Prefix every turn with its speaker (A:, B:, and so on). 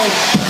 A: Oh.